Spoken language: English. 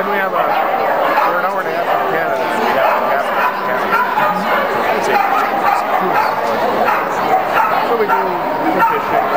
And we have uh, a, for an hour and a half in Canada, we have half Canada. So we do fishing.